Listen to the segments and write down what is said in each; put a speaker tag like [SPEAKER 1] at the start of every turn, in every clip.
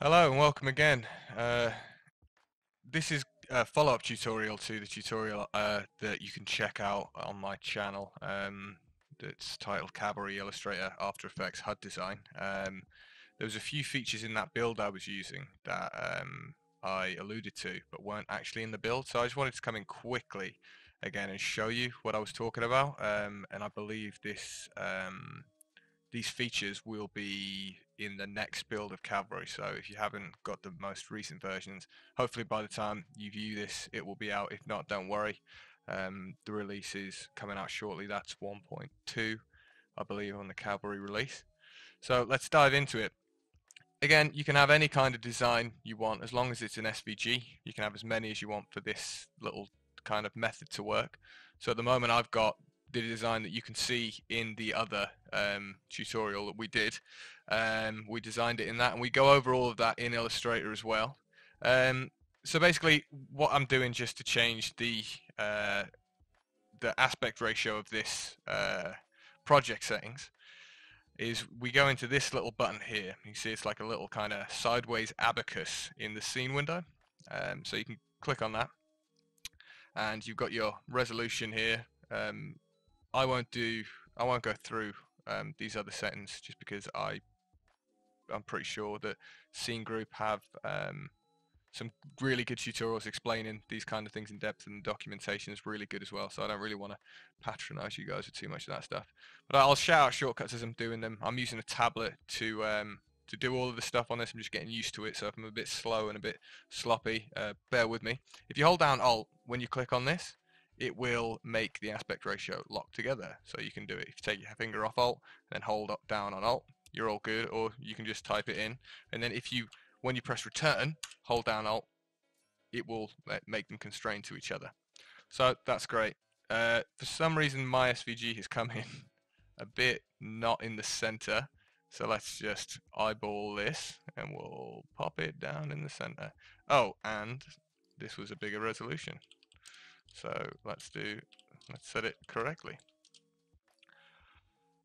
[SPEAKER 1] Hello and welcome again. Uh, this is a follow-up tutorial to the tutorial uh, that you can check out on my channel. Um, that's titled Cavalry Illustrator After Effects HUD Design. Um, there was a few features in that build I was using that um, I alluded to but weren't actually in the build so I just wanted to come in quickly again and show you what I was talking about um, and I believe this um, these features will be in the next build of Cavalry. So if you haven't got the most recent versions, hopefully by the time you view this, it will be out. If not, don't worry. Um, the release is coming out shortly. That's 1.2, I believe, on the Cavalry release. So let's dive into it. Again, you can have any kind of design you want as long as it's an SVG. You can have as many as you want for this little kind of method to work. So at the moment I've got the design that you can see in the other um, tutorial that we did. Um, we designed it in that and we go over all of that in Illustrator as well. Um, so basically what I'm doing just to change the uh, the aspect ratio of this uh, project settings is we go into this little button here. You see it's like a little kind of sideways abacus in the scene window. Um, so you can click on that and you've got your resolution here. Um, I won't do, I won't go through um, these other settings just because I, I'm pretty sure that Scene Group have um, some really good tutorials explaining these kind of things in depth and the documentation is really good as well. So I don't really want to patronize you guys with too much of that stuff. But I'll shout out shortcuts as I'm doing them. I'm using a tablet to um, to do all of the stuff on this. I'm just getting used to it so if I'm a bit slow and a bit sloppy uh, bear with me. If you hold down alt when you click on this it will make the aspect ratio lock together. So you can do it if you take your finger off Alt and then hold up down on Alt, you're all good, or you can just type it in. And then if you, when you press return, hold down Alt, it will make them constrained to each other. So that's great. Uh, for some reason my SVG has come in a bit not in the center. So let's just eyeball this and we'll pop it down in the center. Oh, and this was a bigger resolution. So let's do, let's set it correctly.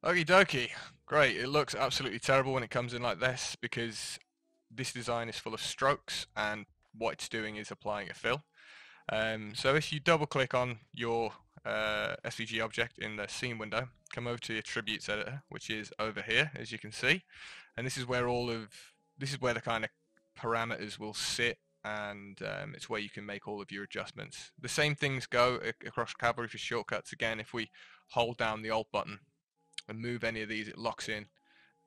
[SPEAKER 1] Okie dokie, great. It looks absolutely terrible when it comes in like this because this design is full of strokes and what it's doing is applying a fill. Um, so if you double click on your uh, SVG object in the scene window, come over to your attributes editor, which is over here, as you can see. And this is where all of, this is where the kind of parameters will sit and um, it's where you can make all of your adjustments. The same things go across Cavalry for shortcuts. Again, if we hold down the Alt button and move any of these, it locks in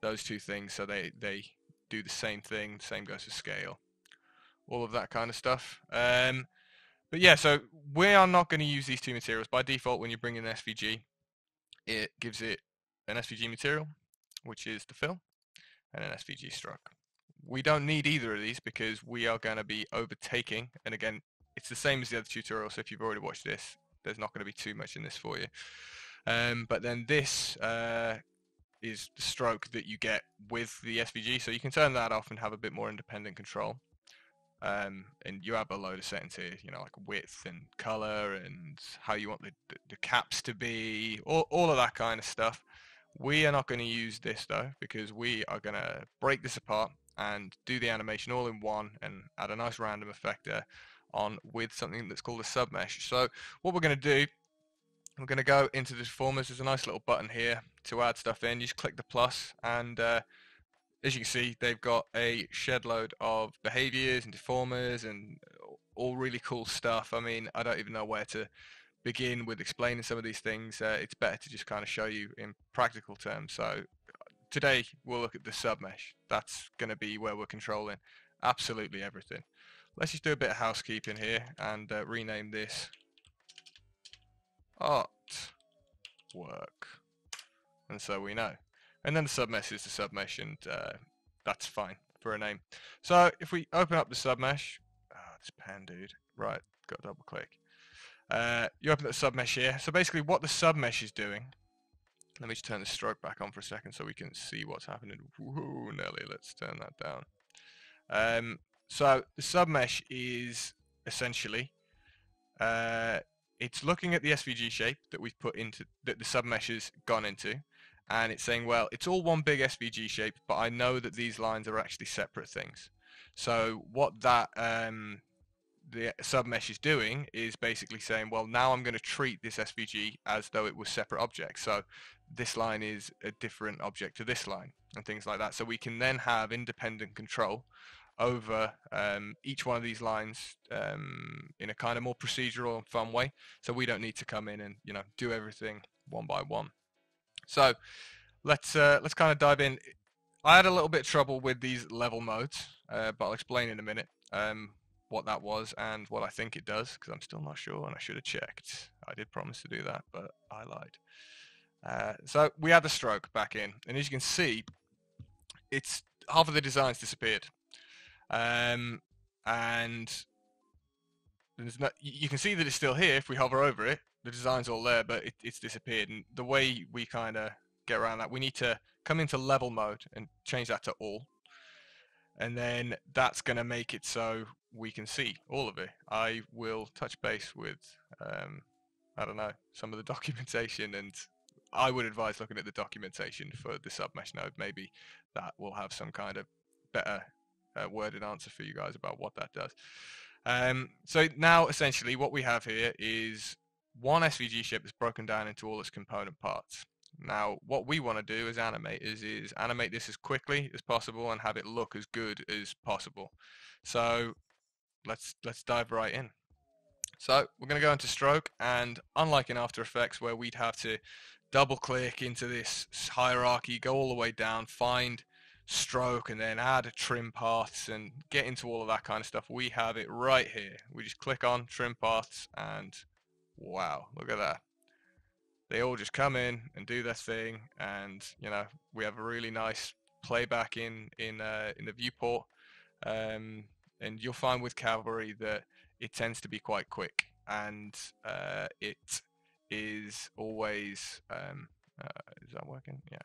[SPEAKER 1] those two things so they, they do the same thing. Same goes for scale. All of that kind of stuff. Um, but yeah, so we are not going to use these two materials. By default, when you bring in an SVG, it gives it an SVG material, which is the fill, and an SVG stroke we don't need either of these because we are going to be overtaking and again it's the same as the other tutorial so if you've already watched this there's not going to be too much in this for you. Um, but then this uh, is the stroke that you get with the SVG so you can turn that off and have a bit more independent control. Um, and you have a load of settings here you know like width and color and how you want the, the, caps to be all, all of that kind of stuff. We are not going to use this though because we are going to break this apart and do the animation all in one and add a nice random effect there on with something that's called a submesh. So what we're going to do, we're going to go into the deformers. There's a nice little button here to add stuff in. You just click the plus and uh, as you can see, they've got a shed load of behaviors and deformers and all really cool stuff. I mean, I don't even know where to begin with explaining some of these things. Uh, it's better to just kind of show you in practical terms. So today we'll look at the submesh. That's going to be where we're controlling absolutely everything. Let's just do a bit of housekeeping here and uh, rename this art work. And so we know. And then the submesh is the submesh and uh, that's fine for a name. So if we open up the submesh, oh, this pen dude, right, got double click. Uh, you open the submesh here. So basically what the submesh is doing let me just turn the stroke back on for a second so we can see what's happening. Whoa, Nelly, let's turn that down. Um, so the submesh is essentially, uh, it's looking at the SVG shape that we've put into, that the submesh has gone into, and it's saying, well, it's all one big SVG shape, but I know that these lines are actually separate things. So what that um, the submesh is doing is basically saying, well, now I'm going to treat this SVG as though it was separate objects. So this line is a different object to this line and things like that. So we can then have independent control over um, each one of these lines um, in a kind of more procedural and fun way. So we don't need to come in and you know do everything one by one. So let's uh, let's kind of dive in. I had a little bit of trouble with these level modes, uh, but I'll explain in a minute um, what that was and what I think it does because I'm still not sure and I should have checked. I did promise to do that, but I lied. Uh, so we had the stroke back in, and as you can see, it's half of the design's disappeared. Um, and no, you can see that it's still here if we hover over it. The design's all there, but it, it's disappeared. And the way we kind of get around that, we need to come into level mode and change that to all. And then that's going to make it so we can see all of it. I will touch base with, um, I don't know, some of the documentation and I would advise looking at the documentation for the submesh node. Maybe that will have some kind of better uh, worded answer for you guys about what that does. Um, so now essentially what we have here is one SVG ship that's broken down into all its component parts. Now what we want to do as animators is animate this as quickly as possible and have it look as good as possible. So let's let's dive right in. So we're going to go into stroke and unlike in After Effects where we'd have to double click into this hierarchy, go all the way down, find stroke and then add trim paths and get into all of that kind of stuff. We have it right here. We just click on trim paths and wow, look at that. They all just come in and do their thing and you know, we have a really nice playback in in uh, in the viewport. Um, and you'll find with cavalry that it tends to be quite quick and uh, it is always um, uh, is that working? Yeah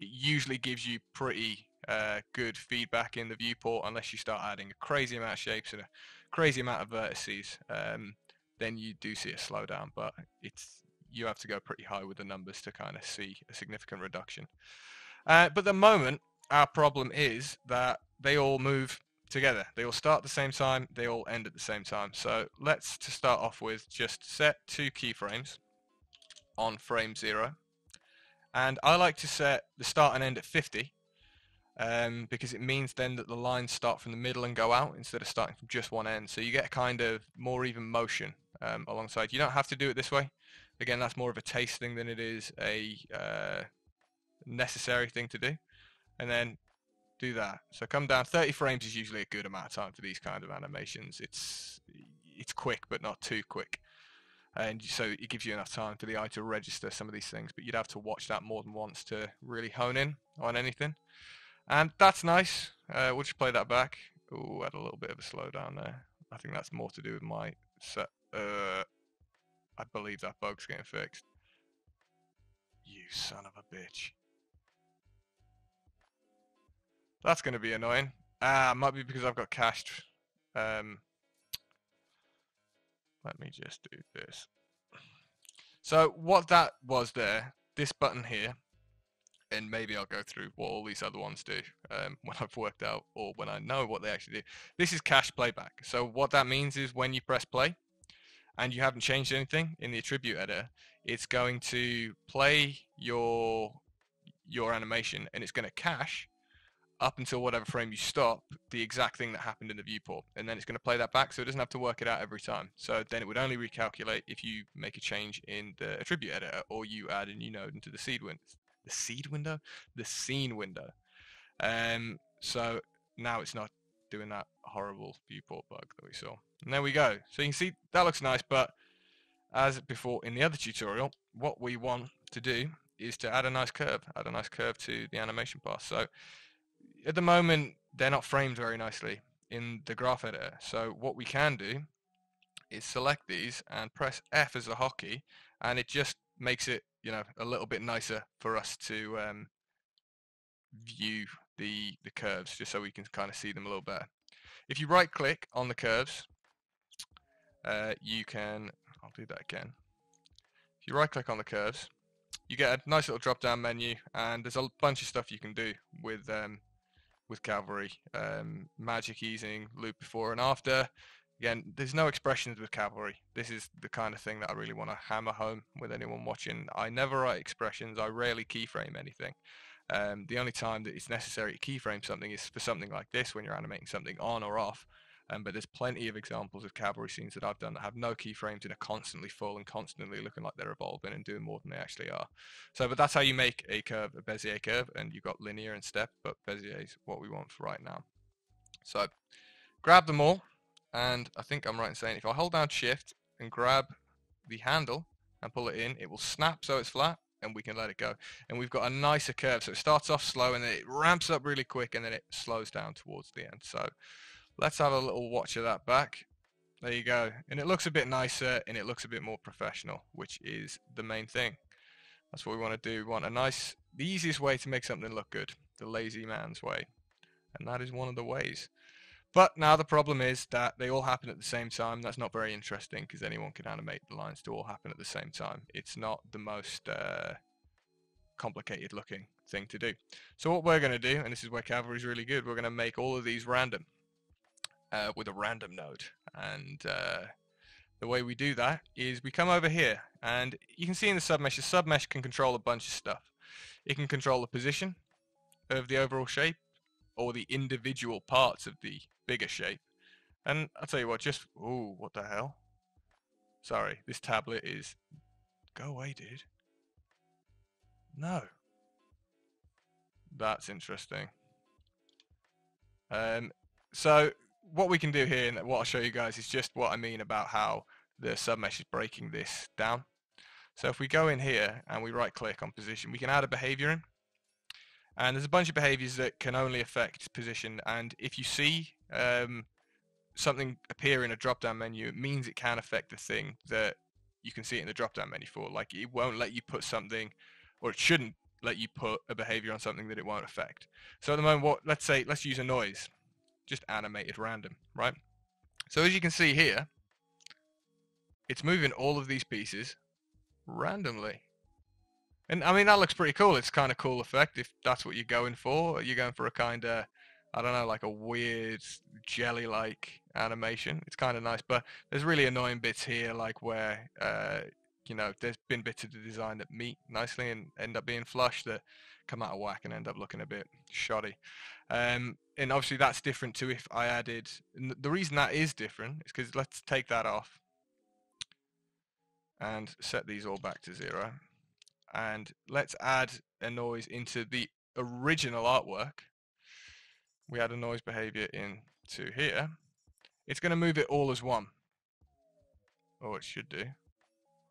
[SPEAKER 1] it usually gives you pretty uh, good feedback in the viewport unless you start adding a crazy amount of shapes and a crazy amount of vertices. Um, then you do see a slowdown, but it's you have to go pretty high with the numbers to kind of see a significant reduction. Uh, but the moment, our problem is that they all move together. They all start at the same time, they all end at the same time. So let's to start off with just set two keyframes on frame zero and I like to set the start and end at 50 um, because it means then that the lines start from the middle and go out instead of starting from just one end. So you get a kind of more even motion um, alongside. You don't have to do it this way. Again, that's more of a taste thing than it is a uh, necessary thing to do. And then do that. So come down. 30 frames is usually a good amount of time for these kind of animations. It's it's quick, but not too quick and so it gives you enough time for the eye to register some of these things but you'd have to watch that more than once to really hone in on anything and that's nice uh, we'll just play that back Oh, had a little bit of a slowdown there I think that's more to do with my set uh, I believe that bug's getting fixed you son of a bitch that's going to be annoying ah might be because I've got cached um, let me just do this. So what that was there, this button here, and maybe I'll go through what all these other ones do um, when I've worked out or when I know what they actually do. This is cache playback. So what that means is when you press play and you haven't changed anything in the attribute editor, it's going to play your your animation and it's going to cache up until whatever frame you stop the exact thing that happened in the viewport and then it's going to play that back so it doesn't have to work it out every time. So then it would only recalculate if you make a change in the attribute editor or you add a new node into the seed window the seed window? The scene window. Um so now it's not doing that horrible viewport bug that we saw and there we go so you can see that looks nice but as before in the other tutorial what we want to do is to add a nice curve add a nice curve to the animation path so at the moment, they're not framed very nicely in the graph editor. So what we can do is select these and press F as a hotkey, and it just makes it, you know, a little bit nicer for us to um, view the the curves, just so we can kind of see them a little better. If you right click on the curves, uh, you can, I'll do that again. If you right click on the curves, you get a nice little drop down menu and there's a bunch of stuff you can do with um, with cavalry. Um, magic easing, loop before and after. Again, there's no expressions with cavalry. This is the kind of thing that I really want to hammer home with anyone watching. I never write expressions. I rarely keyframe anything. Um, the only time that it's necessary to keyframe something is for something like this when you're animating something on or off. Um, but there's plenty of examples of cavalry scenes that I've done that have no keyframes and are constantly full and constantly looking like they're evolving and doing more than they actually are. So, but that's how you make a curve, a Bezier curve, and you've got linear and step, but Bezier is what we want for right now. So, grab them all, and I think I'm right in saying if I hold down Shift and grab the handle and pull it in, it will snap so it's flat, and we can let it go. And we've got a nicer curve, so it starts off slow and then it ramps up really quick and then it slows down towards the end. So Let's have a little watch of that back. There you go. And it looks a bit nicer and it looks a bit more professional, which is the main thing. That's what we want to do. We want a nice, the easiest way to make something look good, the lazy man's way. And that is one of the ways. But now the problem is that they all happen at the same time. That's not very interesting because anyone can animate the lines to all happen at the same time. It's not the most uh, complicated looking thing to do. So what we're going to do, and this is where Cavalry is really good, we're going to make all of these random uh, with a random node. And uh, the way we do that is we come over here and you can see in the submesh, the submesh can control a bunch of stuff. It can control the position of the overall shape or the individual parts of the bigger shape. And I'll tell you what, just, oh, what the hell? Sorry, this tablet is, go away, dude. No. That's interesting. Um, so what we can do here and what I'll show you guys is just what I mean about how the submesh is breaking this down. So if we go in here and we right click on position, we can add a behavior in. And there's a bunch of behaviors that can only affect position. And if you see um, something appear in a drop down menu, it means it can affect the thing that you can see it in the drop down menu for. Like it won't let you put something, or it shouldn't let you put a behavior on something that it won't affect. So at the moment, what let's say, let's use a noise just animated random, right? So as you can see here, it's moving all of these pieces randomly. And I mean, that looks pretty cool. It's kind of cool effect if that's what you're going for. You're going for a kind of, I don't know, like a weird jelly-like animation. It's kind of nice, but there's really annoying bits here, like where, uh, you know, there's been bits of the design that meet nicely and end up being flush that come out of whack and end up looking a bit shoddy. Um, and obviously that's different to if I added, the reason that is different is because let's take that off and set these all back to zero. And let's add a noise into the original artwork. We add a noise behavior into here. It's going to move it all as one. Or it should do.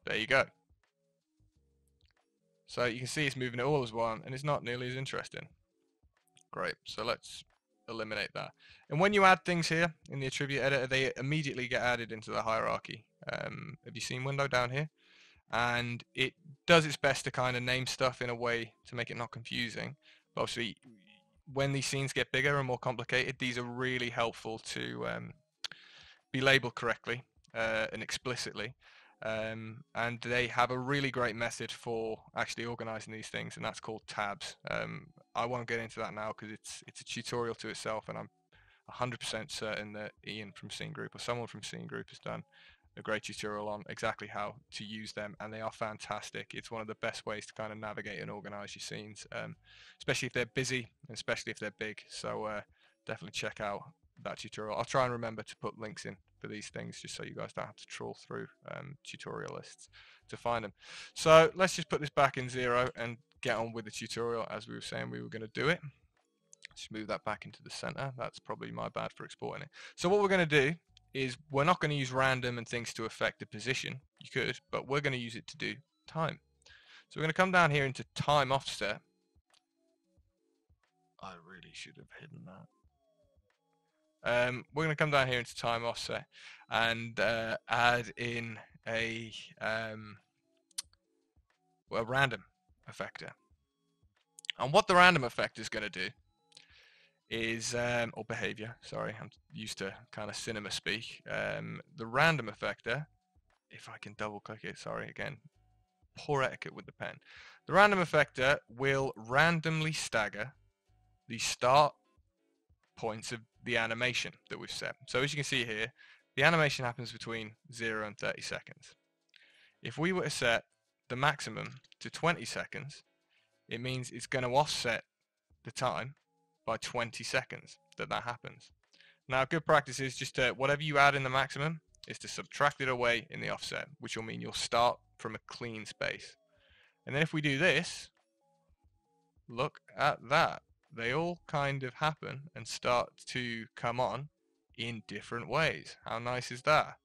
[SPEAKER 1] There you go. So you can see it's moving it all as one, and it's not nearly as interesting. Great, so let's eliminate that. And when you add things here in the attribute editor, they immediately get added into the hierarchy. Um, have you seen window down here? And it does its best to kind of name stuff in a way to make it not confusing. But obviously, when these scenes get bigger and more complicated, these are really helpful to um, be labeled correctly uh, and explicitly. Um, and they have a really great method for actually organizing these things, and that's called tabs. Um, I won't get into that now because it's it's a tutorial to itself, and I'm 100% certain that Ian from Scene Group or someone from Scene Group has done a great tutorial on exactly how to use them, and they are fantastic. It's one of the best ways to kind of navigate and organize your scenes, um, especially if they're busy, especially if they're big. So uh, definitely check out that tutorial. I'll try and remember to put links in for these things just so you guys don't have to trawl through um, tutorial lists to find them. So let's just put this back in zero and get on with the tutorial as we were saying we were going to do it. Just move that back into the center. That's probably my bad for exporting it. So what we're going to do is we're not going to use random and things to affect the position. You could, but we're going to use it to do time. So we're going to come down here into time offset. I really should have hidden that. Um, we're going to come down here into time offset and uh, add in a um, well, random effector. And what the random effector is going to do is, um, or behavior, sorry, I'm used to kind of cinema speak. Um, the random effector, if I can double click it, sorry, again, poor etiquette with the pen. The random effector will randomly stagger the start points of the animation that we've set. So as you can see here, the animation happens between 0 and 30 seconds. If we were to set the maximum to 20 seconds, it means it's going to offset the time by 20 seconds that that happens. Now, good practice is just to, whatever you add in the maximum, is to subtract it away in the offset, which will mean you'll start from a clean space. And then if we do this, look at that. They all kind of happen and start to come on in different ways. How nice is that?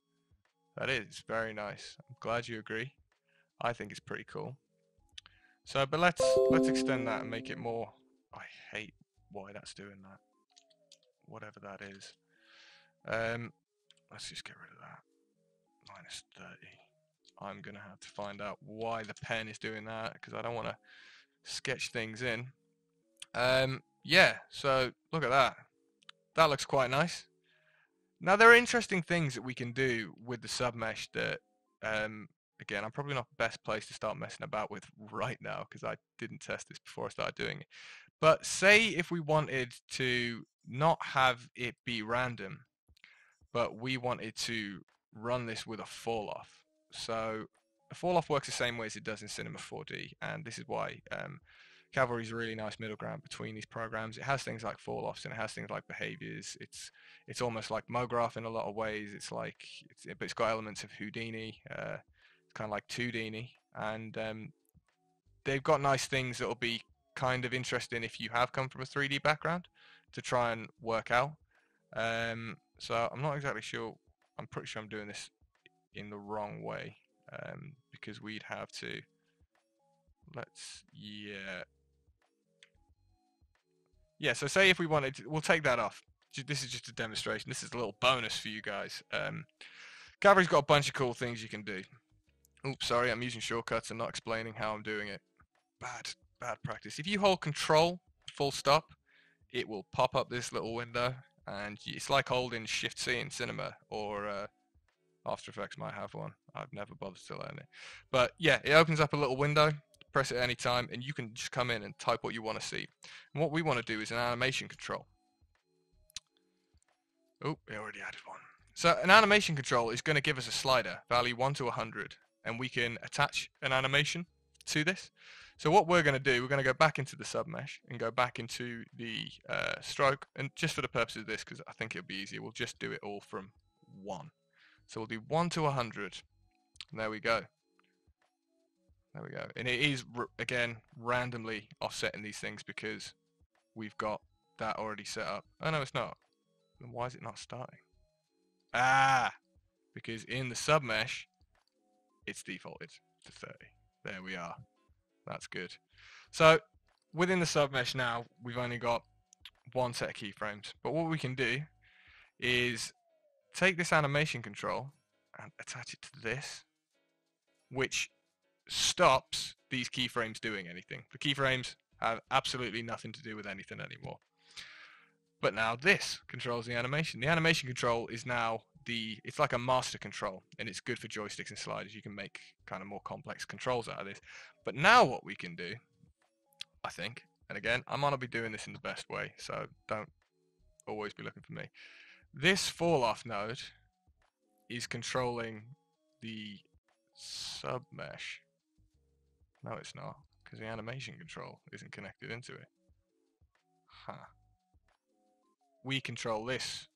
[SPEAKER 1] That is very nice. I'm glad you agree. I think it's pretty cool. So, but let's let's extend that and make it more. I hate why that's doing that. Whatever that is. Um, let's just get rid of that. Minus 30. I'm gonna have to find out why the pen is doing that because I don't want to sketch things in. Um, yeah. So look at that. That looks quite nice. Now there are interesting things that we can do with the submesh that um, again, I'm probably not the best place to start messing about with right now because I didn't test this before I started doing it. But say if we wanted to not have it be random, but we wanted to run this with a fall off. So a fall off works the same way as it does in Cinema 4D, and this is why um, Cavalry is a really nice middle ground between these programs. It has things like fall offs and it has things like behaviors. It's it's almost like MoGraph in a lot of ways. It's like it's, but it's got elements of Houdini. Uh, kind of like 2Dini, and um, they've got nice things that will be kind of interesting if you have come from a 3D background to try and work out. Um, so I'm not exactly sure. I'm pretty sure I'm doing this in the wrong way um, because we'd have to. Let's yeah. Yeah, so say if we wanted, to, we'll take that off. This is just a demonstration. This is a little bonus for you guys. Um, Cavalry's got a bunch of cool things you can do. Oops, sorry, I'm using shortcuts and not explaining how I'm doing it. Bad, bad practice. If you hold control, full stop, it will pop up this little window and it's like holding Shift C in Cinema or uh, After Effects might have one. I've never bothered to learn it. But yeah, it opens up a little window, press it any time and you can just come in and type what you want to see. And what we want to do is an animation control. Oh, we already added one. So an animation control is going to give us a slider, value 1 to 100 and we can attach an animation to this. So what we're going to do, we're going to go back into the submesh and go back into the uh, stroke. And just for the purpose of this, because I think it'll be easier, we'll just do it all from 1. So we'll do 1 to 100. And there we go. There we go. And it is, again, randomly offsetting these things because we've got that already set up. Oh, no, it's not. Then why is it not starting? Ah! Because in the submesh, it's defaulted to 30. There we are. That's good. So within the submesh now, we've only got one set of keyframes. But what we can do is take this animation control and attach it to this, which stops these keyframes doing anything. The keyframes have absolutely nothing to do with anything anymore. But now this controls the animation. The animation control is now the it's like a master control and it's good for joysticks and sliders you can make kind of more complex controls out of this but now what we can do I think and again I might gonna be doing this in the best way so don't always be looking for me this fall off node is controlling the sub mesh no it's not because the animation control isn't connected into it huh we control this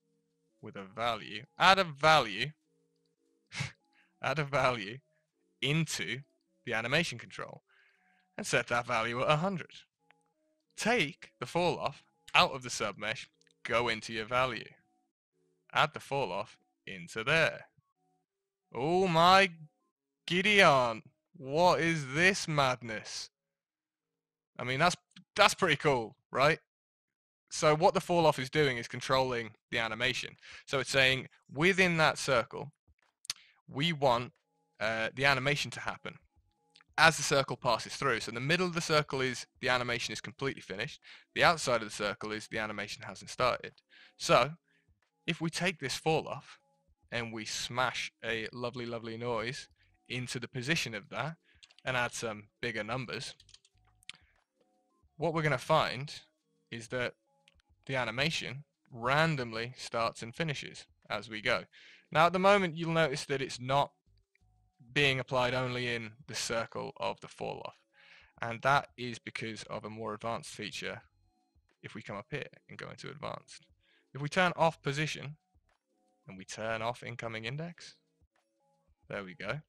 [SPEAKER 1] with a value, add a value, add a value into the animation control and set that value at 100. Take the fall off out of the submesh, go into your value. Add the fall off into there. Oh my Gideon, what is this madness? I mean, that's that's pretty cool, right? So what the fall off is doing is controlling the animation. So it's saying within that circle, we want uh, the animation to happen as the circle passes through. So the middle of the circle is the animation is completely finished. The outside of the circle is the animation hasn't started. So if we take this fall off and we smash a lovely, lovely noise into the position of that and add some bigger numbers, what we're going to find is that the animation randomly starts and finishes as we go. Now at the moment you'll notice that it's not being applied only in the circle of the fall off and that is because of a more advanced feature if we come up here and go into advanced. If we turn off position and we turn off incoming index, there we go,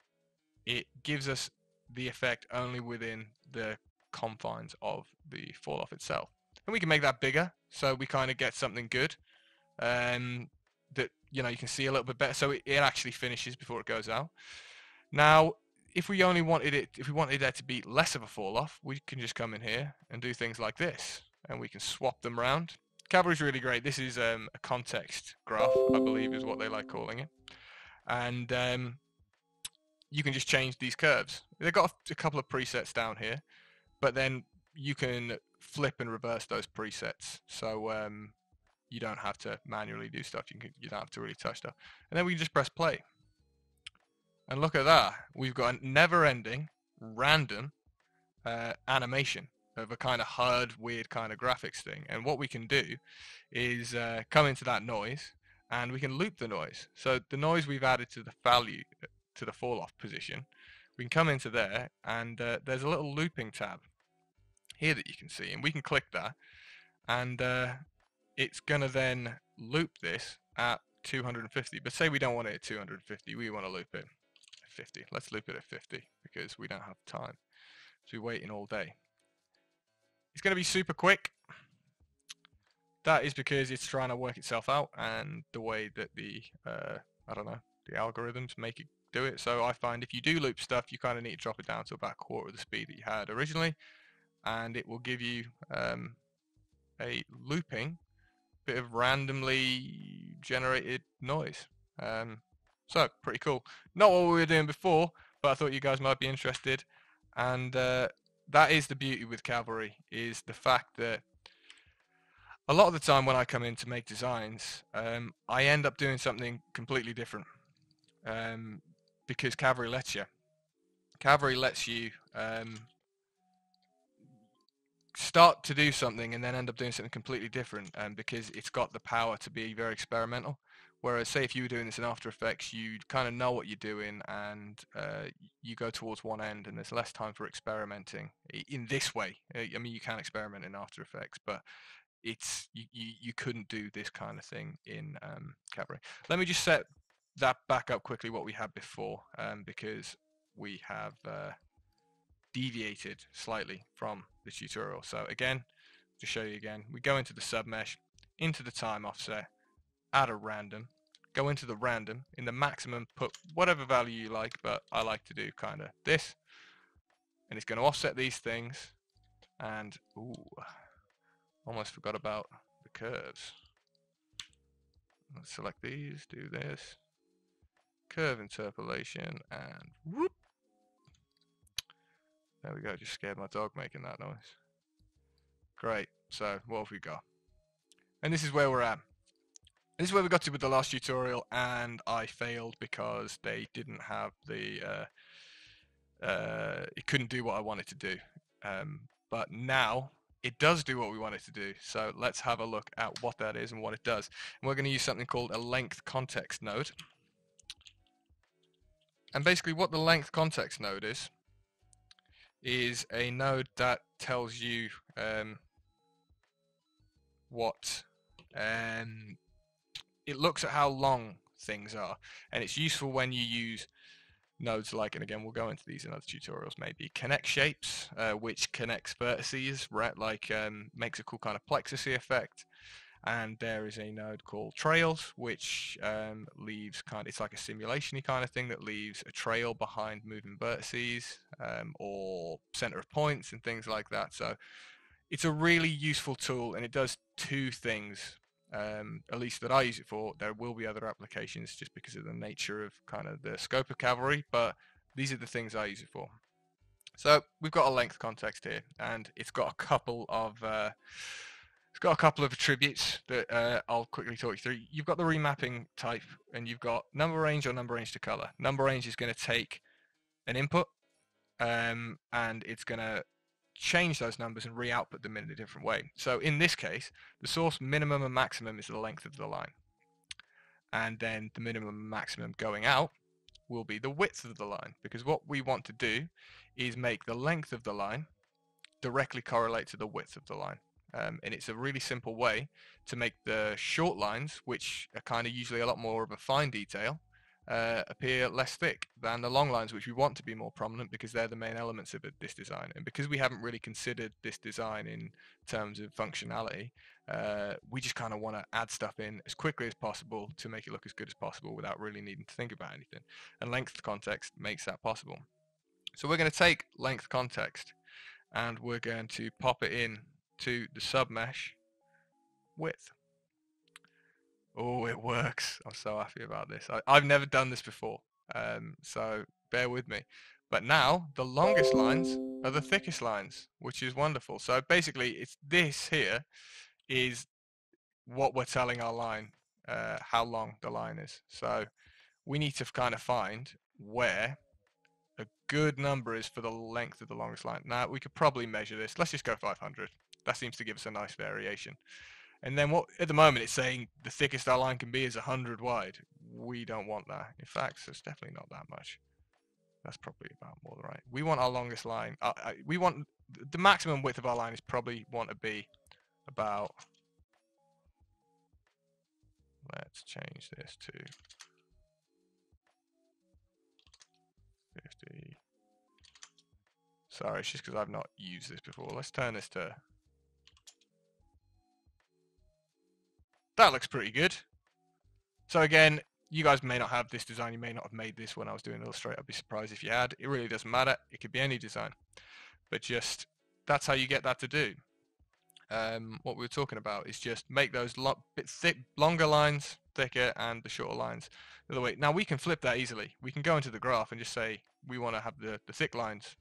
[SPEAKER 1] it gives us the effect only within the confines of the fall off itself. And we can make that bigger so we kind of get something good um, that you know you can see a little bit better so it, it actually finishes before it goes out. Now if we only wanted it, if we wanted there to be less of a fall off, we can just come in here and do things like this, and we can swap them around. Cavalry's really great. This is um, a context graph, I believe is what they like calling it. And um, you can just change these curves. They've got a, couple of presets down here, but then you can flip and reverse those presets. So um, you don't have to manually do stuff. You, can, you don't have to really touch stuff. And then we can just press play. And look at that. We've got a never-ending, random uh, animation of a kind of hard, weird kind of graphics thing. And what we can do is uh, come into that noise and we can loop the noise. So the noise we've added to the value, to the fall off position, we can come into there and uh, there's a little looping tab here that you can see and we can click that and uh, it's going to then loop this at 250 but say we don't want it at 250 we want to loop it at 50. Let's loop it at 50 because we don't have time. So we're waiting all day. It's going to be super quick. That is because it's trying to work itself out and the way that the, uh, I don't know, algorithms make it do it. So I find if you do loop stuff, you kind of need to drop it down to about a quarter of the speed that you had originally and it will give you um, a looping bit of randomly generated noise. Um, so, pretty cool. Not what we were doing before, but I thought you guys might be interested. And uh, that is the beauty with Cavalry, is the fact that a lot of the time when I come in to make designs, um, I end up doing something completely different. Um, because Cavalry lets you. Cavalry lets you um, start to do something and then end up doing something completely different um, because it's got the power to be very experimental. Whereas, say if you were doing this in After Effects, you kind of know what you're doing, and uh, you go towards one end, and there's less time for experimenting in this way. Uh, I mean, you can experiment in After Effects, but it's you, you, you couldn't do this kind of thing in um, Cavalry. Let me just set that back up quickly what we had before, um, because we have uh, deviated slightly from the tutorial. So again, to show you again, we go into the submesh, into the time offset, add a random, go into the random, in the maximum put whatever value you like, but I like to do kind of this, and it's going to offset these things, and ooh, almost forgot about the curves. Let's select these, do this, curve interpolation, and whoop. There we go, just scared my dog making that noise. Great, so what have we got? And this is where we're at. This is where we got to with the last tutorial, and I failed because they didn't have the, uh, uh, it couldn't do what I wanted to do. Um, but now it does do what we want it to do. So let's have a look at what that is and what it does. And we're going to use something called a length context node. And basically what the length context node is, is a node that tells you um, what um, it looks at how long things are. And it's useful when you use nodes like and again we'll go into these in other tutorials maybe connect shapes uh, which connects vertices right? Like um, makes a cool kind of plexusy effect and there is a node called trails which um, leaves kind of, it's like a simulationy kind of thing that leaves a trail behind moving vertices um, or center of points and things like that so it's a really useful tool and it does two things um, at least that I use it for. There will be other applications just because of the nature of kind of the scope of Cavalry, but these are the things I use it for. So we've got a length context here, and it's got a couple of uh, it's got a couple of attributes that uh, I'll quickly talk you through. You've got the remapping type, and you've got number range or number range to color. Number range is going to take an input, um, and it's going to change those numbers and re-output them in a different way. So in this case, the source minimum and maximum is the length of the line. And then the minimum and maximum going out will be the width of the line because what we want to do is make the length of the line directly correlate to the width of the line. Um, and it's a really simple way to make the short lines, which are kind of usually a lot more of a fine detail, uh, appear less thick than the long lines, which we want to be more prominent because they're the main elements of this design. And because we haven't really considered this design in terms of functionality, uh, we just kind of want to add stuff in as quickly as possible to make it look as good as possible without really needing to think about anything. And length context makes that possible. So we're going to take length context and we're going to pop it in to the submesh width. Oh, it works. I'm so happy about this. I, have never done this before, um, so bear with me. But now, the longest lines are the thickest lines, which is wonderful. So basically, it's this here is what we're telling our line, uh, how long the line is. So we need to kind of find where a good number is for the length of the longest line. Now, we could probably measure this. Let's just go 500. That seems to give us a nice variation. And then what at the moment it's saying the thickest our line can be is 100 wide. We don't want that. In fact, it's definitely not that much. That's probably about more right. We want our longest line. Uh, uh we want the maximum width of our line is probably want to be about. Let's change this to 50. Sorry, it's just because I've not used this before. Let's turn this to That looks pretty good. So again, you guys may not have this design. You may not have made this when I was doing Illustrator. I'd be surprised if you had. It really doesn't matter. It could be any design. But just, that's how you get that to do. Um, what we were talking about is just make those lo bit thick, longer lines thicker and the shorter lines the other way. Now we can flip that easily. We can go into the graph and just say we want to have the, the thick lines,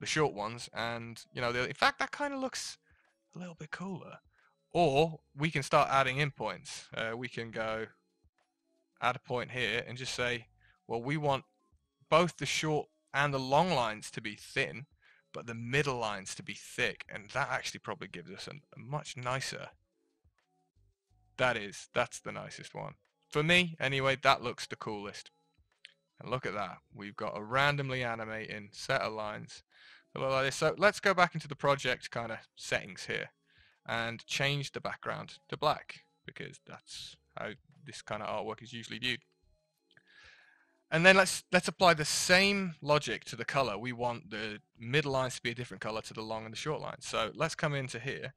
[SPEAKER 1] the short ones, and you know, in fact, that kind of looks a little bit cooler. Or we can start adding in points. Uh, we can go add a point here and just say, well, we want both the short and the long lines to be thin, but the middle lines to be thick. And that actually probably gives us a, a much nicer. That is, that's the nicest one. For me, anyway, that looks the coolest. And look at that. We've got a randomly animating set of lines like this. So let's go back into the project kind of settings here and change the background to black because that's how this kind of artwork is usually viewed. And then let's let's apply the same logic to the color. We want the middle lines to be a different color to the long and the short lines. So let's come into here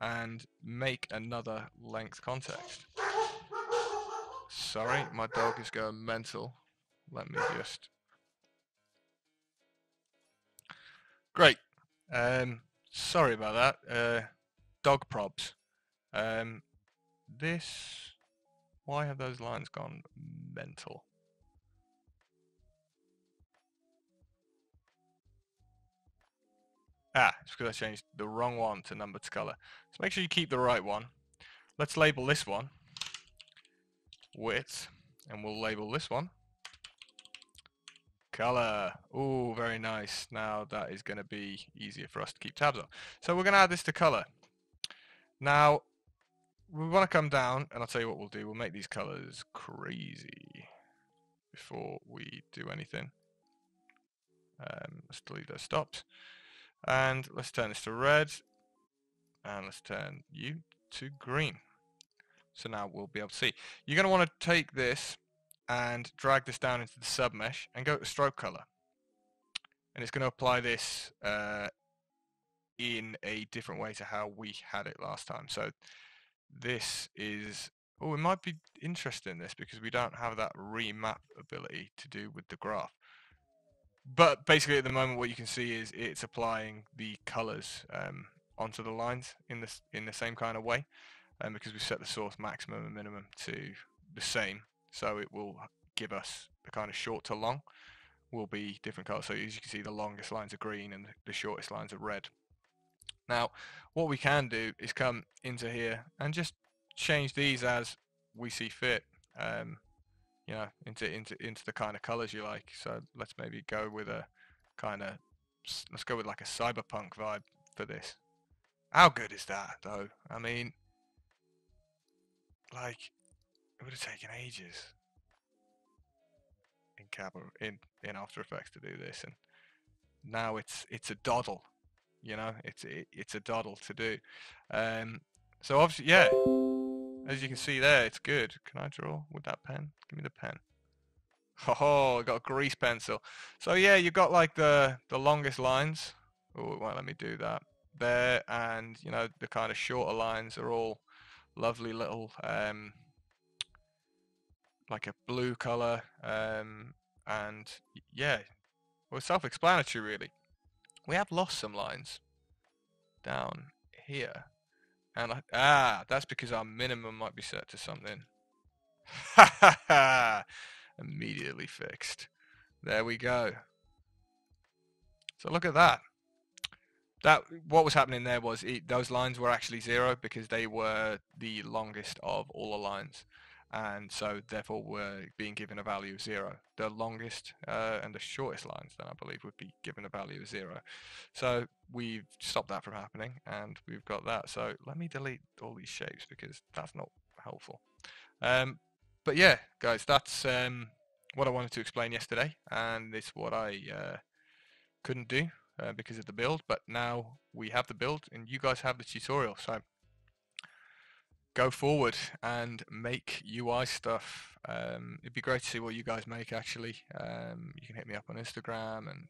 [SPEAKER 1] and make another length context. Sorry, my dog is going mental. Let me just... Great. Um, sorry about that. Uh, dog props. Um, this, why have those lines gone mental? Ah, it's because I changed the wrong one to number to color. So make sure you keep the right one. Let's label this one width, and we'll label this one color. Oh, very nice. Now that is going to be easier for us to keep tabs on. So we're going to add this to color. Now, we want to come down, and I'll tell you what we'll do. We'll make these colors crazy before we do anything. Um, let's delete those stops. And let's turn this to red. And let's turn you to green. So now we'll be able to see. You're going to want to take this and drag this down into the submesh and go to stroke color. And it's going to apply this uh, in a different way to how we had it last time. So this is, oh, it might be interesting this because we don't have that remap ability to do with the graph. But basically at the moment what you can see is it's applying the colors um, onto the lines in this in the same kind of way um, because we set the source maximum and minimum to the same so it will give us the kind of short to long will be different colors so as you can see the longest lines are green and the shortest lines are red now, what we can do is come into here and just change these as we see fit. Um, you know, into into into the kind of colors you like. So let's maybe go with a kind of let's go with like a cyberpunk vibe for this. How good is that, though? I mean, like, it would have taken ages in Camera in in After Effects to do this, and now it's it's a doddle, you know, it's it, it's a doddle to do. Um, so obviously, yeah, as you can see there, it's good. Can I draw with that pen? Give me the pen. Oh, I got a grease pencil. So yeah, you got like the the longest lines. Oh, well, let me do that there, and you know the kind of shorter lines are all lovely little um, like a blue color, um, and yeah, well, self-explanatory really. We have lost some lines down here, and I, ah, that's because our minimum might be set to something. Ha ha ha! Immediately fixed. There we go. So look at that. That what was happening there was it, those lines were actually zero because they were the longest of all the lines, and so therefore were being given a value of zero. The longest uh, and the shortest lines then I believe would be given a value of zero. So we've stopped that from happening, and we've got that. So let me delete all these shapes because that's not helpful. Um, but yeah, guys, that's um, what I wanted to explain yesterday, and it's what I uh, couldn't do uh, because of the build. But now we have the build, and you guys have the tutorial. So go forward and make UI stuff. Um, it'd be great to see what you guys make. Actually, um, you can hit me up on Instagram and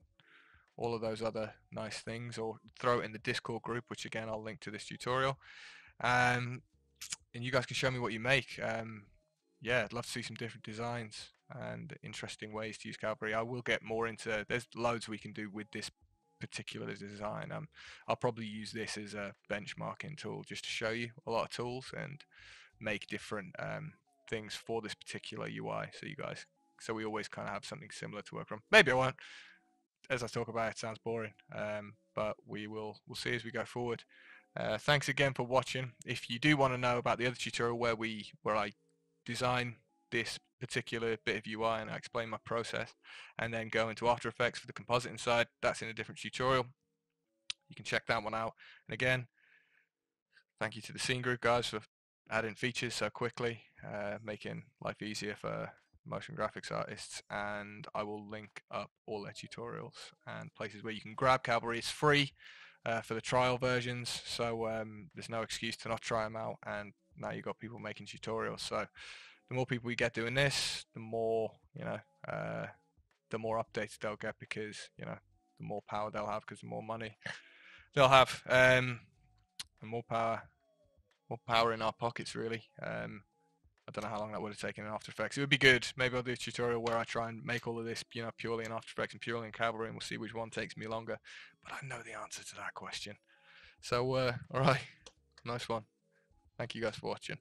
[SPEAKER 1] all of those other nice things, or throw it in the Discord group, which again I'll link to this tutorial. Um, and you guys can show me what you make. Um, yeah, I'd love to see some different designs and interesting ways to use Cavalry. I will get more into, there's loads we can do with this particular design. Um, I'll probably use this as a benchmarking tool just to show you a lot of tools and make different um, things for this particular UI so you guys, so we always kind of have something similar to work from. Maybe I won't. As I talk about it, sounds boring, um, but we will we'll see as we go forward. Uh, thanks again for watching. If you do want to know about the other tutorial where we where I design this particular bit of UI and I explain my process and then go into After Effects for the compositing side. That's in a different tutorial. You can check that one out. And again, thank you to the Scene Group guys for adding features so quickly, uh, making life easier for motion graphics artists and I will link up all their tutorials and places where you can grab Cavalry. It's free uh, for the trial versions so um, there's no excuse to not try them out and now you've got people making tutorials. So the more people we get doing this, the more you know, uh, the more updates they'll get because you know the more power they'll have because the more money they'll have, um, and more power, more power in our pockets really. Um, I don't know how long that would have taken in After Effects. It would be good. Maybe I'll do a tutorial where I try and make all of this, you know, purely in After Effects and purely in Cavalry, and we'll see which one takes me longer. But I know the answer to that question. So, uh, all right, nice one. Thank you guys for watching.